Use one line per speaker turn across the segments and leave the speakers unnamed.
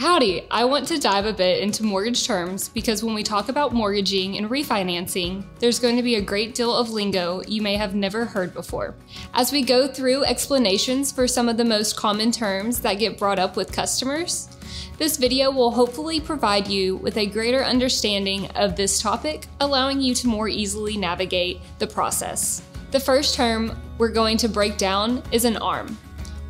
Howdy, I want to dive a bit into mortgage terms because when we talk about mortgaging and refinancing, there's going to be a great deal of lingo you may have never heard before. As we go through explanations for some of the most common terms that get brought up with customers, this video will hopefully provide you with a greater understanding of this topic, allowing you to more easily navigate the process. The first term we're going to break down is an ARM.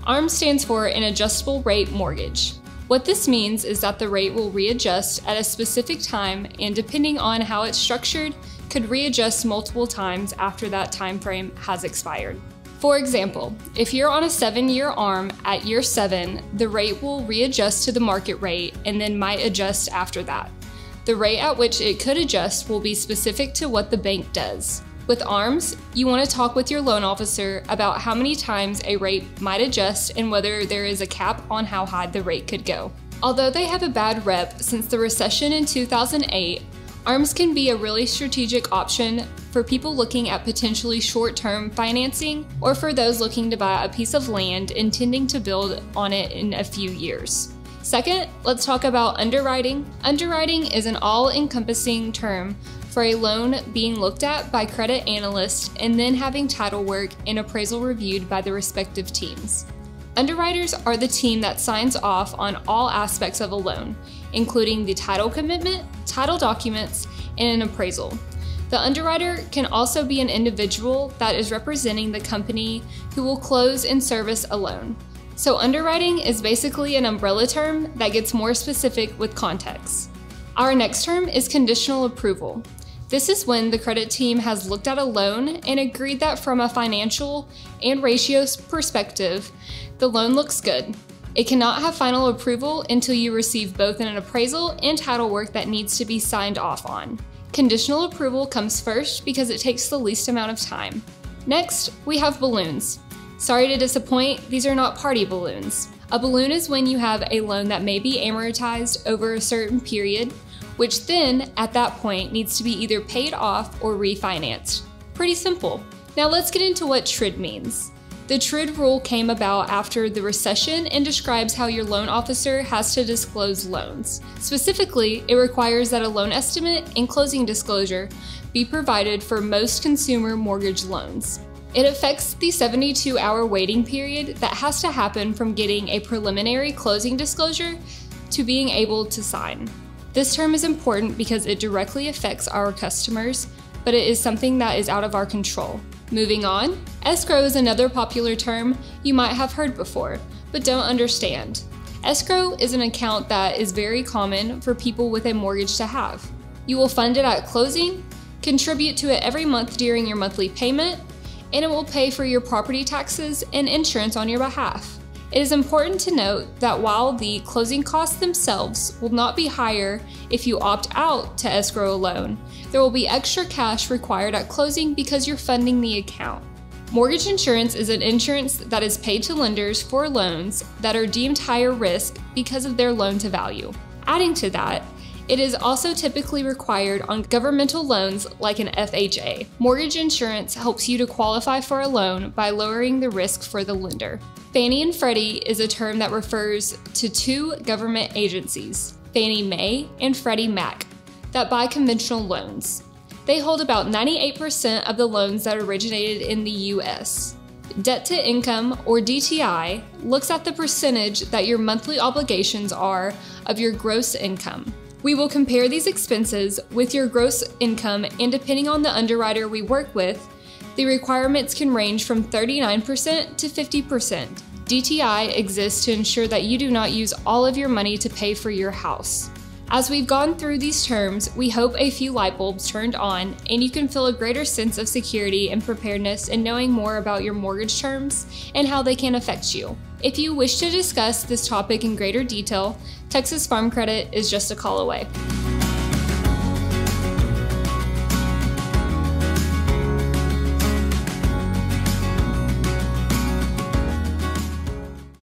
ARM stands for an adjustable rate mortgage. What this means is that the rate will readjust at a specific time and depending on how it's structured, could readjust multiple times after that time frame has expired. For example, if you're on a seven year ARM at year seven, the rate will readjust to the market rate and then might adjust after that. The rate at which it could adjust will be specific to what the bank does. With ARMs, you want to talk with your loan officer about how many times a rate might adjust and whether there is a cap on how high the rate could go. Although they have a bad rep since the recession in 2008, ARMs can be a really strategic option for people looking at potentially short term financing or for those looking to buy a piece of land intending to build on it in a few years. Second, let's talk about underwriting. Underwriting is an all encompassing term for a loan being looked at by credit analysts and then having title work and appraisal reviewed by the respective teams. Underwriters are the team that signs off on all aspects of a loan, including the title commitment, title documents, and an appraisal. The underwriter can also be an individual that is representing the company who will close and service a loan. So, underwriting is basically an umbrella term that gets more specific with context. Our next term is conditional approval. This is when the credit team has looked at a loan and agreed that from a financial and ratios perspective, the loan looks good. It cannot have final approval until you receive both an appraisal and title work that needs to be signed off on. Conditional approval comes first because it takes the least amount of time. Next, we have balloons. Sorry to disappoint, these are not party balloons. A balloon is when you have a loan that may be amortized over a certain period which then, at that point, needs to be either paid off or refinanced. Pretty simple. Now let's get into what TRID means. The TRID rule came about after the recession and describes how your loan officer has to disclose loans. Specifically, it requires that a loan estimate and closing disclosure be provided for most consumer mortgage loans. It affects the 72 hour waiting period that has to happen from getting a preliminary closing disclosure to being able to sign. This term is important because it directly affects our customers, but it is something that is out of our control. Moving on, escrow is another popular term you might have heard before, but don't understand. Escrow is an account that is very common for people with a mortgage to have. You will fund it at closing, contribute to it every month during your monthly payment, and it will pay for your property taxes and insurance on your behalf. It is important to note that while the closing costs themselves will not be higher if you opt out to escrow a loan, there will be extra cash required at closing because you're funding the account. Mortgage insurance is an insurance that is paid to lenders for loans that are deemed higher risk because of their loan to value. Adding to that, it is also typically required on governmental loans like an FHA. Mortgage insurance helps you to qualify for a loan by lowering the risk for the lender. Fannie and Freddie is a term that refers to two government agencies, Fannie Mae and Freddie Mac, that buy conventional loans. They hold about 98% of the loans that originated in the US. Debt to income, or DTI, looks at the percentage that your monthly obligations are of your gross income. We will compare these expenses with your gross income, and depending on the underwriter we work with, the requirements can range from 39% to 50%. DTI exists to ensure that you do not use all of your money to pay for your house. As we've gone through these terms, we hope a few light bulbs turned on and you can feel a greater sense of security and preparedness in knowing more about your mortgage terms and how they can affect you. If you wish to discuss this topic in greater detail, Texas Farm Credit is just a call away.